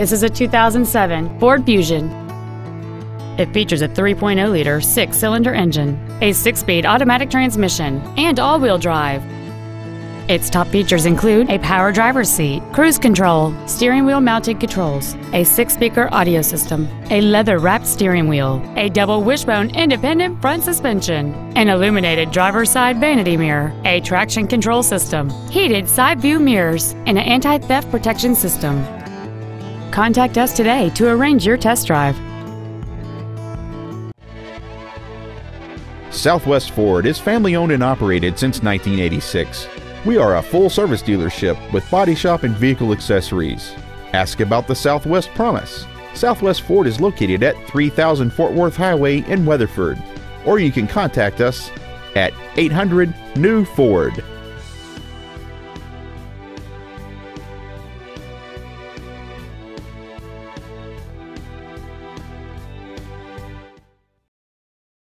This is a 2007 Ford Fusion. It features a 3.0-liter six-cylinder engine, a six-speed automatic transmission, and all-wheel drive. Its top features include a power driver's seat, cruise control, steering wheel mounted controls, a six-speaker audio system, a leather-wrapped steering wheel, a double wishbone independent front suspension, an illuminated driver's side vanity mirror, a traction control system, heated side view mirrors, and an anti-theft protection system. Contact us today to arrange your test drive. Southwest Ford is family owned and operated since 1986. We are a full service dealership with body shop and vehicle accessories. Ask about the Southwest Promise. Southwest Ford is located at 3000 Fort Worth Highway in Weatherford, or you can contact us at 800 New Ford.